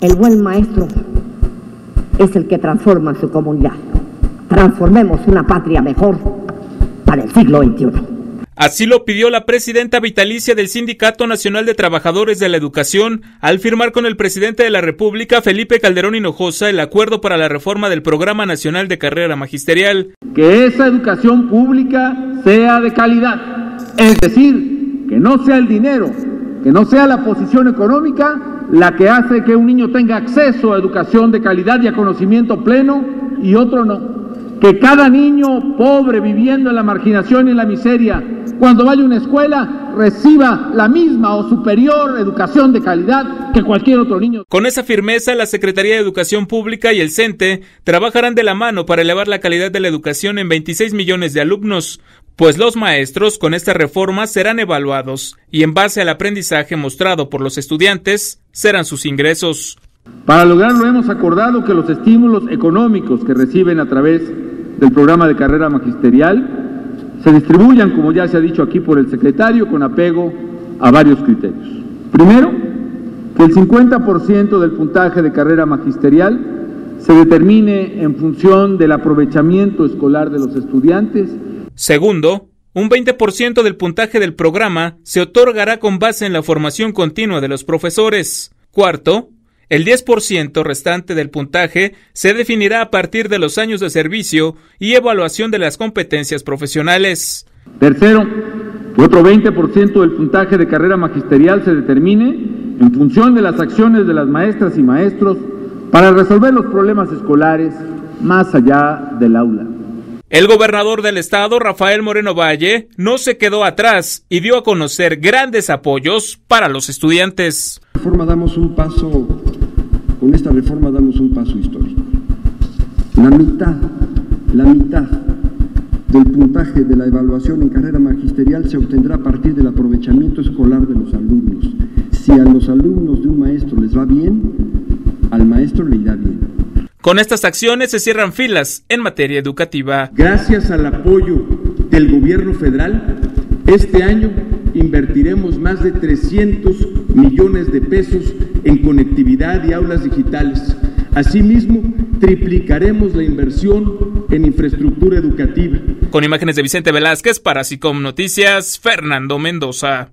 El buen maestro es el que transforma su comunidad. Transformemos una patria mejor para el siglo XXI. Así lo pidió la presidenta vitalicia del Sindicato Nacional de Trabajadores de la Educación al firmar con el presidente de la República, Felipe Calderón Hinojosa, el acuerdo para la reforma del Programa Nacional de Carrera Magisterial. Que esa educación pública sea de calidad, es decir, que no sea el dinero, que no sea la posición económica la que hace que un niño tenga acceso a educación de calidad y a conocimiento pleno y otro no. Que cada niño pobre viviendo en la marginación y en la miseria, cuando vaya a una escuela, reciba la misma o superior educación de calidad que cualquier otro niño. Con esa firmeza, la Secretaría de Educación Pública y el CENTE trabajarán de la mano para elevar la calidad de la educación en 26 millones de alumnos, pues los maestros con esta reforma serán evaluados y en base al aprendizaje mostrado por los estudiantes serán sus ingresos. Para lograrlo hemos acordado que los estímulos económicos que reciben a través del programa de carrera magisterial se distribuyan, como ya se ha dicho aquí por el secretario, con apego a varios criterios. Primero, que el 50% del puntaje de carrera magisterial se determine en función del aprovechamiento escolar de los estudiantes Segundo, un 20% del puntaje del programa se otorgará con base en la formación continua de los profesores. Cuarto, el 10% restante del puntaje se definirá a partir de los años de servicio y evaluación de las competencias profesionales. Tercero, que otro 20% del puntaje de carrera magisterial se determine en función de las acciones de las maestras y maestros para resolver los problemas escolares más allá del aula. El gobernador del estado, Rafael Moreno Valle, no se quedó atrás y dio a conocer grandes apoyos para los estudiantes. Reforma damos un paso, con esta reforma damos un paso histórico. La mitad, la mitad del puntaje de la evaluación en carrera magisterial se obtendrá a partir del aprovechamiento escolar de los alumnos. Si a los alumnos de un maestro les va bien, al maestro le irá bien. Con estas acciones se cierran filas en materia educativa. Gracias al apoyo del gobierno federal, este año invertiremos más de 300 millones de pesos en conectividad y aulas digitales. Asimismo, triplicaremos la inversión en infraestructura educativa. Con imágenes de Vicente Velázquez para SICOM Noticias, Fernando Mendoza.